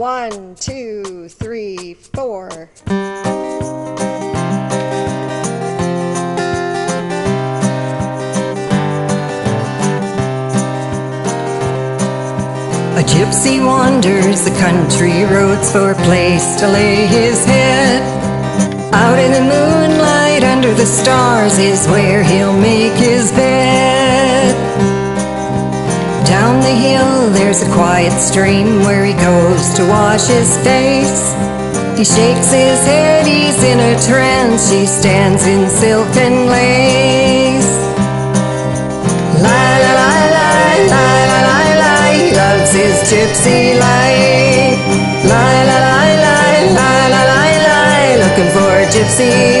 One, two, three, four. A gypsy wanders the country roads for a place to lay his head. Out in the moonlight under the stars is where he'll make his bed. Down the hill there's a quiet stream where he goes to wash his face. He shakes his head, he's in a trance. She stands in silk and lace. La la la la la la la la. He loves his gypsy life. La la la la la la la. Looking for a gypsy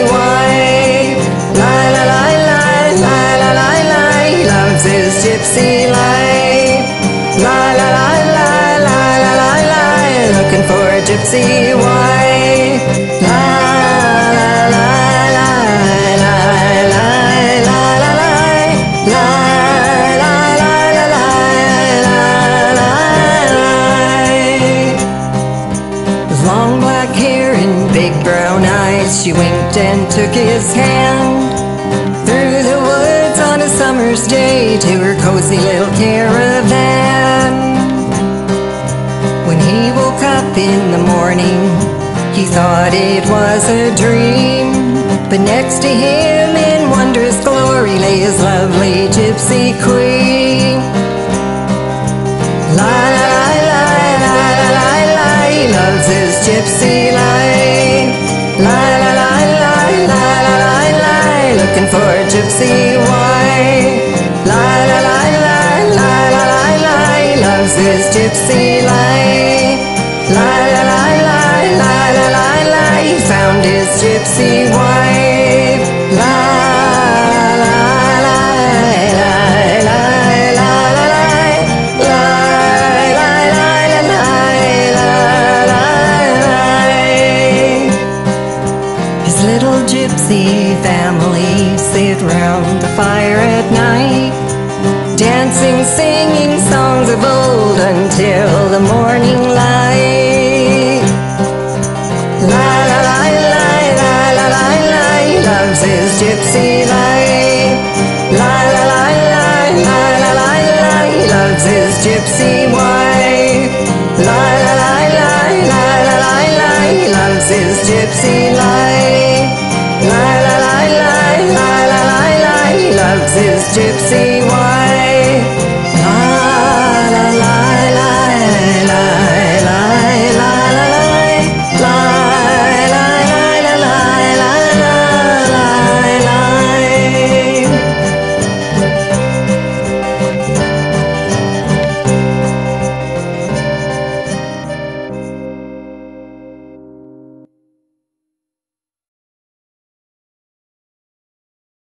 long black hair and big brown eyes, she winked and took his hand through the woods on a summer's day to her cozy little caravan. In the morning, he thought it was a dream. But next to him, in wondrous glory, lay his lovely gypsy queen. Little gypsy family sit round the fire at night, dancing, singing songs of old until the morning light. La la la la la la la la, loves his gypsy life. La la la la la la la la, loves his gypsy wife. La la la la la la la loves his gypsy life.